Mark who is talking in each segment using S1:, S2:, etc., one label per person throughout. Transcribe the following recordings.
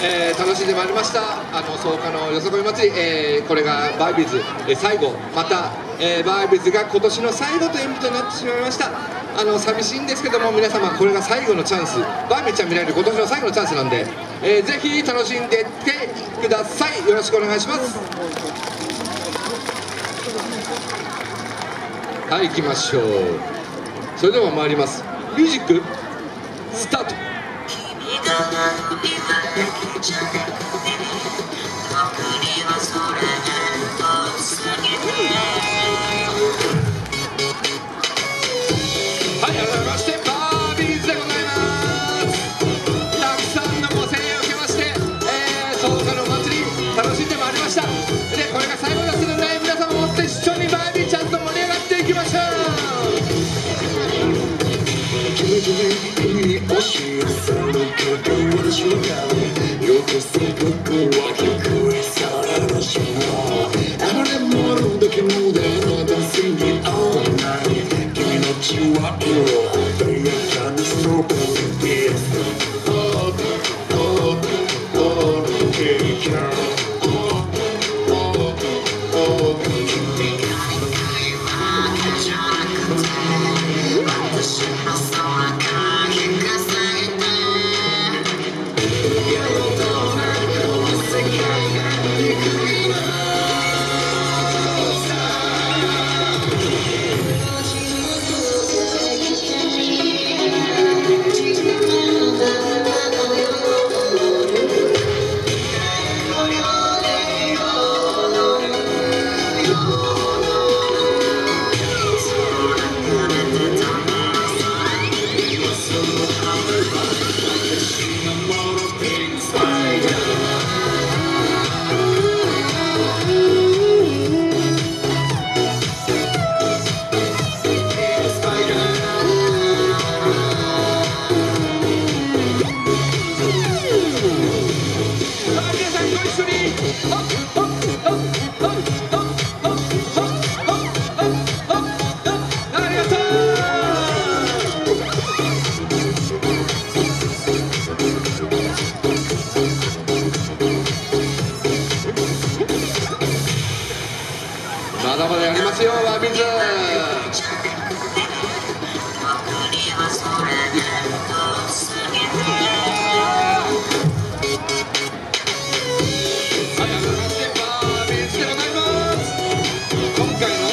S1: えー、楽しんでまいりました。あの草加のよさこい祭り、えー、これがバービーズ、えー、最後。また、えー、バービーズが今年の最後という意味となってしまいました。あの寂しいんですけども皆様これが最後のチャンス。バービーちゃん見られる今年の最後のチャンスなんで、えー、ぜひ楽しんでってください。よろしくお願いします。はい行きましょう。それでは参ります。ミュージックスタート。
S2: You're just a good girl
S1: walking. まだまだやりますよワービーズはい、改めましてバービーズでございます。今回の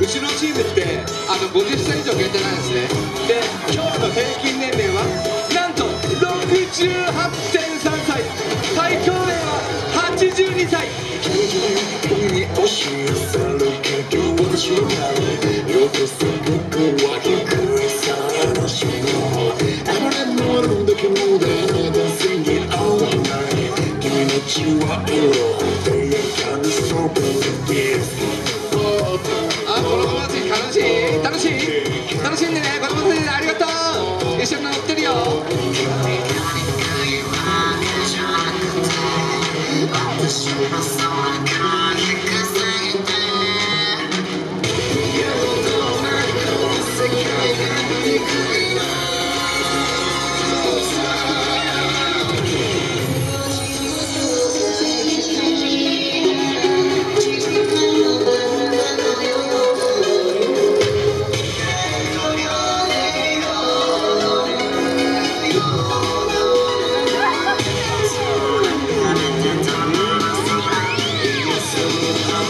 S1: うちのチームってあの50歳以上限定なんですねで今日の平均年齢はなんと68.3歳最高齢は82歳
S2: I'm あ
S1: この楽しい楽しい楽しんでねありがとう。一緒に乗ってるよ。う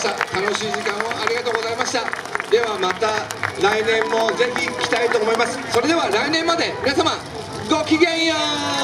S1: した。楽しい時間をありがとうございました。ではまた来年もぜひ来たいと思います。それでは来年まで皆様ごきげんよう